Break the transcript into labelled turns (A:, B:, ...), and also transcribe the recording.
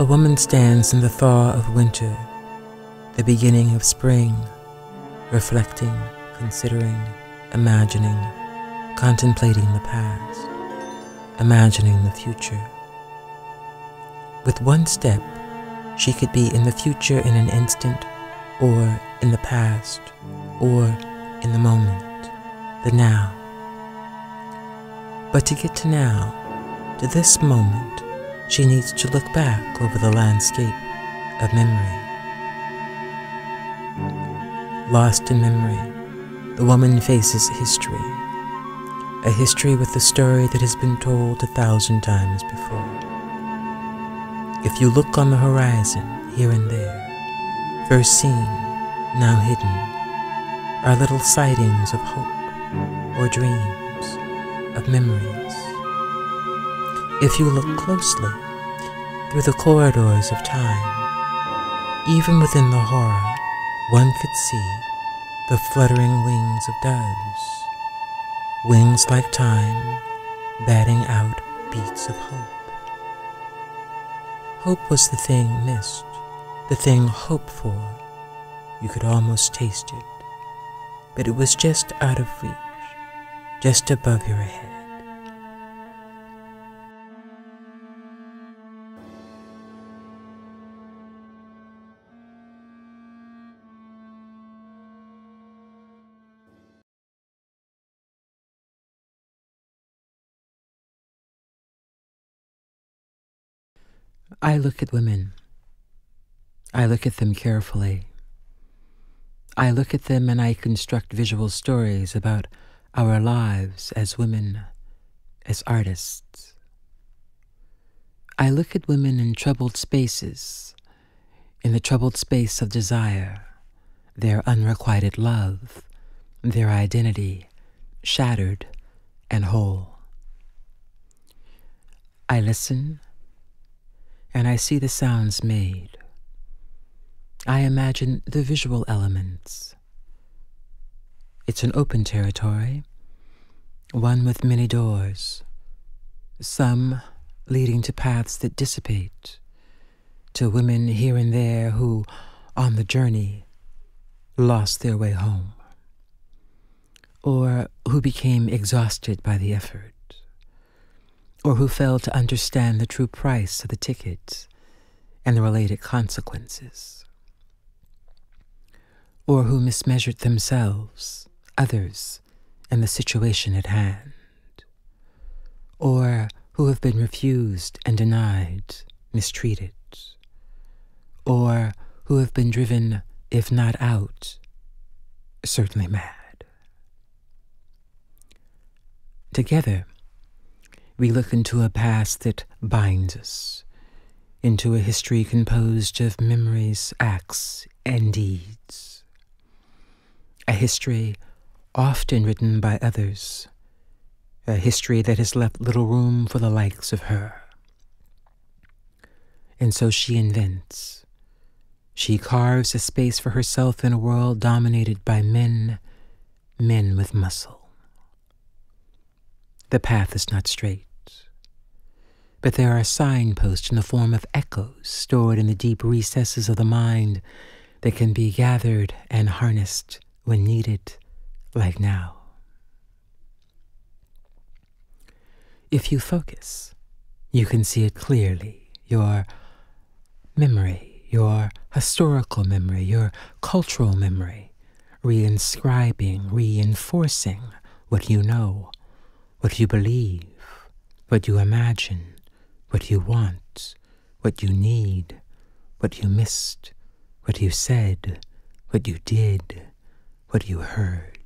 A: A woman stands in the thaw of winter, the beginning of spring, reflecting, considering, imagining, contemplating the past, imagining the future. With one step, she could be in the future in an instant, or in the past, or in the moment, the now. But to get to now, to this moment, she needs to look back over the landscape of memory. Lost in memory, the woman faces history, a history with a story that has been told a thousand times before. If you look on the horizon, here and there, first seen, now hidden, are little sightings of hope or dreams, of memories. If you look closely, through the corridors of time, even within the horror, one could see the fluttering wings of doves, wings like time, batting out beats of hope. Hope was the thing missed, the thing hoped for. You could almost taste it, but it was just out of reach, just above your head. I look at women. I look at them carefully. I look at them and I construct visual stories about our lives as women, as artists. I look at women in troubled spaces, in the troubled space of desire, their unrequited love, their identity shattered and whole. I listen and I see the sounds made. I imagine the visual elements. It's an open territory, one with many doors, some leading to paths that dissipate, to women here and there who, on the journey, lost their way home, or who became exhausted by the effort or who failed to understand the true price of the ticket and the related consequences, or who mismeasured themselves, others, and the situation at hand, or who have been refused and denied, mistreated, or who have been driven, if not out, certainly mad. Together, we look into a past that binds us, into a history composed of memories, acts, and deeds. A history often written by others, a history that has left little room for the likes of her. And so she invents. She carves a space for herself in a world dominated by men, men with muscle. The path is not straight but there are signposts in the form of echoes stored in the deep recesses of the mind that can be gathered and harnessed when needed, like now. If you focus, you can see it clearly. Your memory, your historical memory, your cultural memory, reinscribing, reinforcing what you know, what you believe, what you imagine, what you want, what you need, what you missed, what you said, what you did, what you heard.